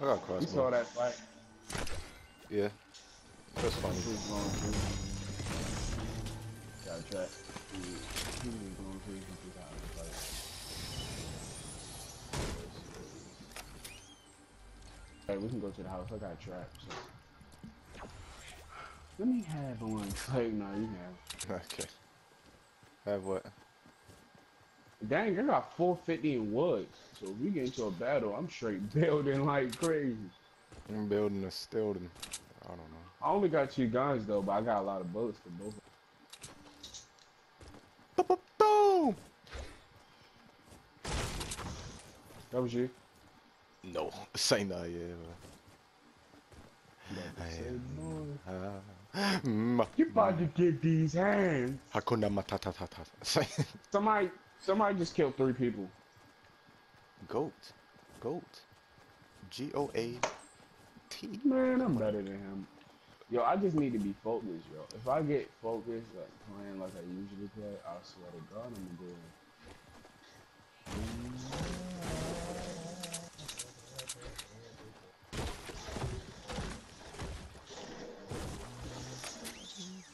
I got You crossbow. saw that fight. Yeah. That's funny. He was going through. Got trapped. He, he was going through some two hey, we can go to the house. I got trapped. So. Let me have one. Like, no, you have. Okay. Have what? Dang, I got 450 in woods. So if we get into a battle, I'm straight building like crazy. I'm building a Stilton. I don't know. I only got two guns though, but I got a lot of bullets for both. Boom! That was you. No, say not yeah. You about to get these hands. Hakuna Matata. Say Somebody, somebody just killed three people. goat. Goat. G O A T. Man, I'm better than him. Yo, I just need to be focused, yo. If I get focused, like playing like I usually play, I swear to God, I'm gonna do it.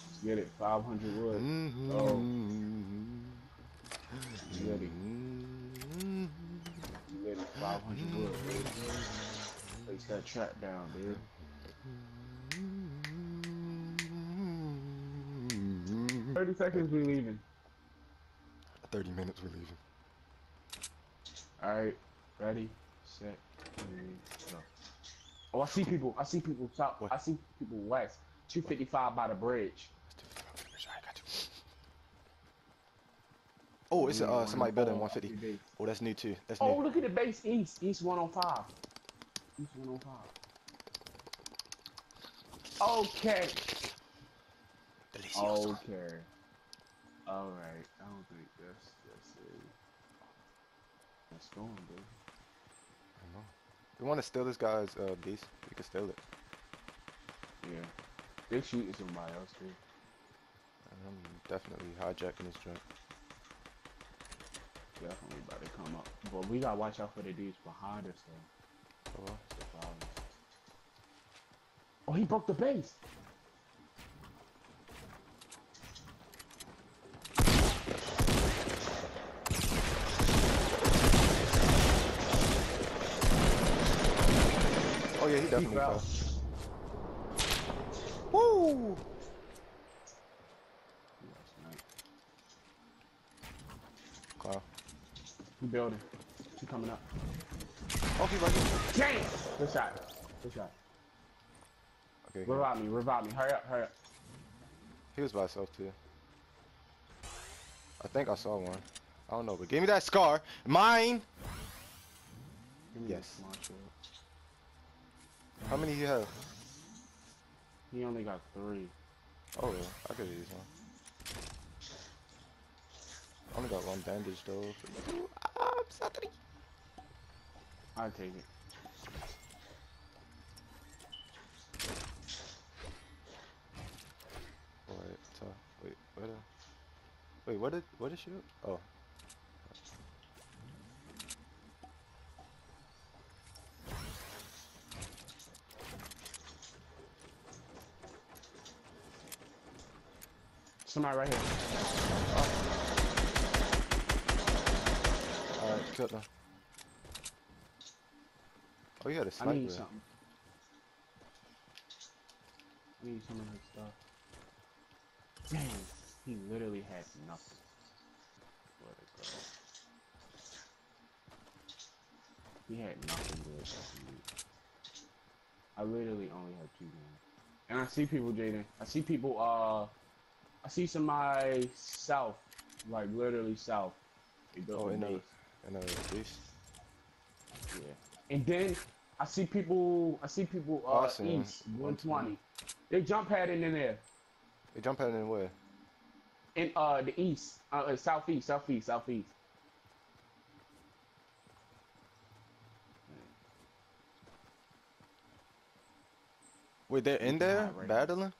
Let's get it, 500 wood. Mm-hmm. Oh. You ready? You ready? 500 wood, dude. Place that trap down, dude. 30 seconds, we leaving. 30 minutes we're leaving. Alright, ready, set, three, go. Oh, I see people. I see people. South. What? I see people west. 255 by the bridge. I got you. Oh, it's uh somebody building 150. Oh, that's new too. That's Oh, new. look at the base east. East 105. East 105. Okay. Delicioso. Okay. All right. I don't think that's that's it. That's going, dude. I know. We want to steal this guy's uh beast. We can steal it. Yeah. They shooting somebody else too. I'm definitely hijacking this joint. Definitely about to come up. But we gotta watch out for the dudes behind us though. Oh, well. The followers. Oh, he broke the base. oh yeah, he definitely fell. Woo! He building. He coming up. Oh, okay, right here. Damn! Good shot. Good shot. Revive me. Revive me. Hurry up. Hurry up. he was by himself too. I think I saw one. I don't know, but give me that scar. Mine! Give me Yes. How many you have? He only got three. Oh, yeah, I could use one. I only got one bandage though. Ah, I'm sorry. I take it. Wait, so, wait, where the, wait, what did, what did she do? Oh. Somebody right here. Oh. Alright, killed them. Oh, you had a sniper. I need something. I need some of his stuff. Dang, he literally had nothing. Where to go? He had nothing good. me. I literally only had two guns. And I see people, Jaden. I see people, uh, I see somebody south, like literally south. They built Oh, a in the, base. in the beast. Yeah. And then I see people. I see people uh, Awesome. east 120. They jump padding in there. They jump out in where? In uh the east, uh, uh southeast, southeast, southeast. Wait, they're in there hide right now. battling?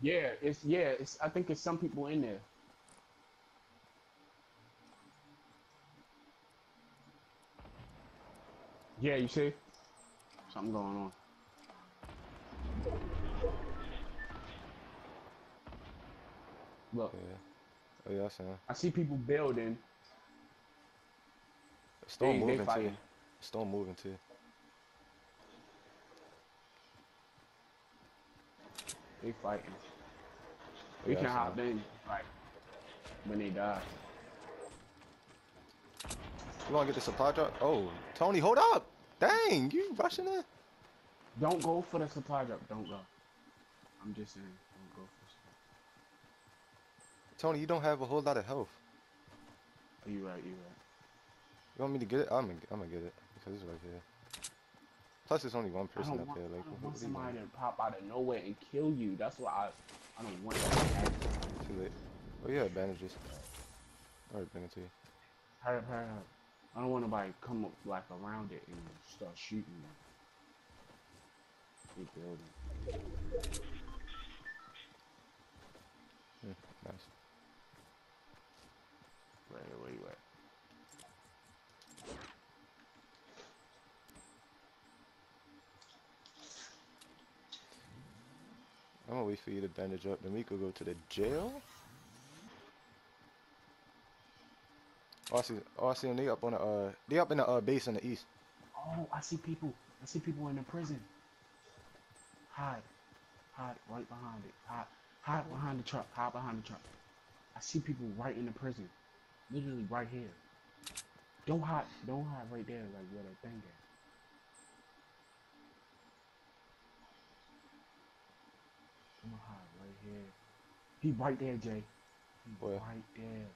Yeah, it's yeah. It's I think it's some people in there. Yeah, you see? Something going on. Look, Yeah. Oh yeah, I see. I see people building. Storm They- they moving too. Storm moving too. They fighting. We Yeah, can hop in, like, when they die. You wanna get the supply drop? Oh, Tony, hold up! Dang, you rushing it? Don't go for the supply drop. Don't go. I'm just saying, don't go. Tony, you don't have a whole lot of health. Oh, you right, you right. You want me to get it? I'm gonna, I'm gonna get it because it's right here. Plus, it's only one person up want, there. Like, I don't want what are you somebody to pop out of nowhere and kill you. That's why I, I don't want that. Too late. Oh yeah, bandages. Alright, bring it to you. Hurry up, hurry up. I don't want nobody to come up like around it and start shooting me. They building. Hmm, nice. I'm gonna wait for you to bandage up, then we could go to the jail. Oh, I see. Oh, I see them. They up on the. Uh, they up in the uh, base in the east. Oh, I see people. I see people in the prison. Hide. Hide right behind it. Hide. Hide behind the truck. Hide behind the truck. I see people right in the prison. Literally right here. Don't hide. Don't hide right there like where that thing at. I'm gonna hide right here. He right there, Jay. He Where? right there.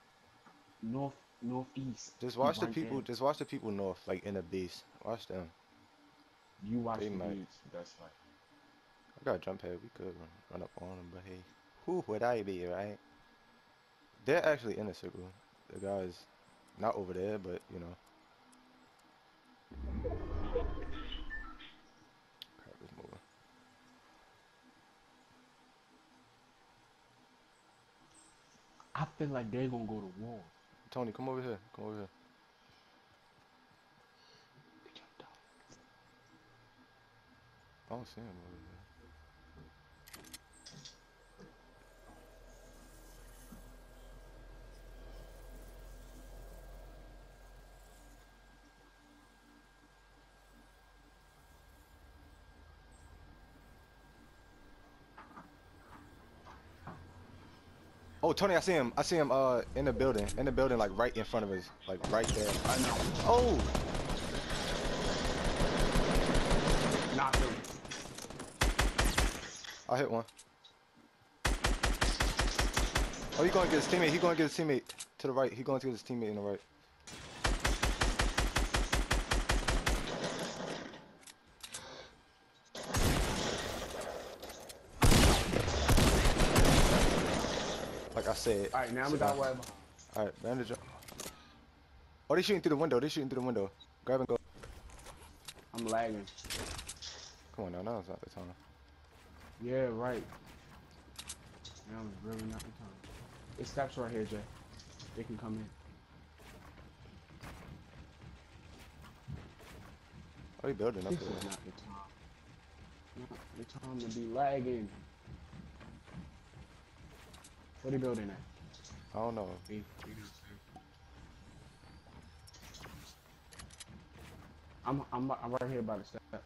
North, northeast. Just watch the people. there. Just watch the people north, like in the base. Watch them. You watch They the might. That's right. I got a jump pad. We could run, run up on them, but hey, who would I be, right? They're actually in a circle. The guys, not over there, but you know. Crap is moving. I feel like they're gonna go to war. Tony, come over here. Come over here. They jumped out. I don't see him over here. Oh, Tony, I see him. I see him uh in the building. In the building, like right in front of us. Like right there. I know. Oh! Knocked him. I hit one. Oh, he going to get his teammate. He going to get his teammate to the right. He going to get his teammate in the right. Like I said. All right, now we sit got down. web. All right, bandage up. Oh, they're shooting through the window. They're shooting through the window. Grab and go. I'm lagging. Come on now. Now's not the time. Yeah, right. Now is really not the time. It steps right here, Jay. They can come in. Are they building up This is not the time. Not the time to be lagging. What are you building at? I don't know. They- they gonna say. I'm I'm I'm right here by the step.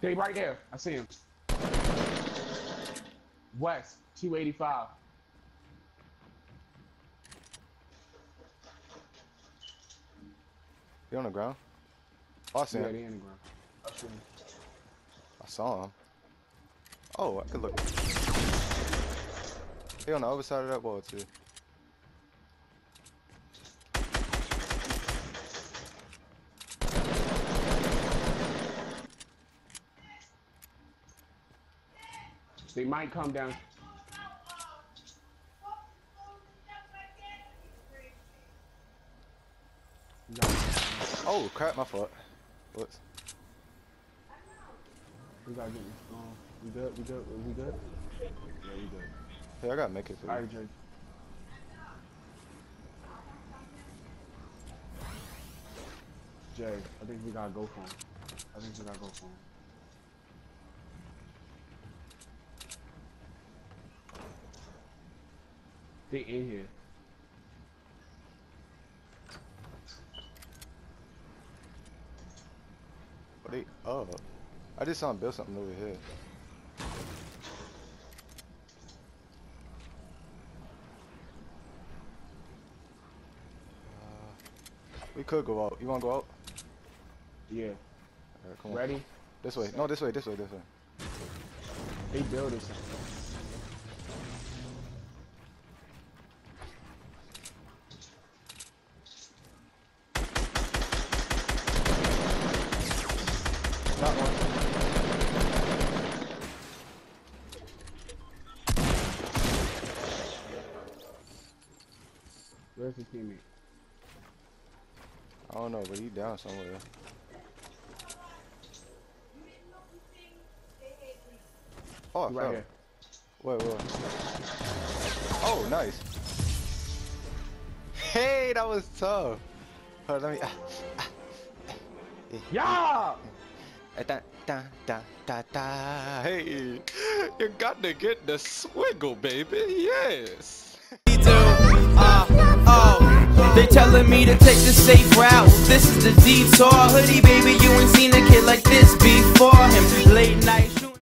They right there. I see him. West 285. He on the ground? Oh, I see Yeah, him. they in the ground. I see him. I saw him. Oh, I could look. He on the other side of that wall too. They might come down. No, Oh crap, my foot. Whoops. We gotta get this going. We good? We good? We good? Yeah, we good. Hey, I gotta make it for you. Alright, Jake. Jay, I think we gotta go for him. I think we gotta go for him. They in here. What they? Oh, I just saw him build something over here. Uh, we could go out. You wanna go out? Yeah. Alright, come on. Ready? This way. No, this way. This way. This way. They building something. Where's the teammate? I don't know, but he down somewhere. Oh, I Right fell. here. Wait, wait. Oh, nice. Hey, that was tough. Hold on, let me. Yeah! Da, da, da, da, da. Hey, you got to get the swiggle, baby. Yes. Oh, they telling me to take the safe route. This is the detour. Hoodie, baby, you ain't seen a kid like this before him. Late night.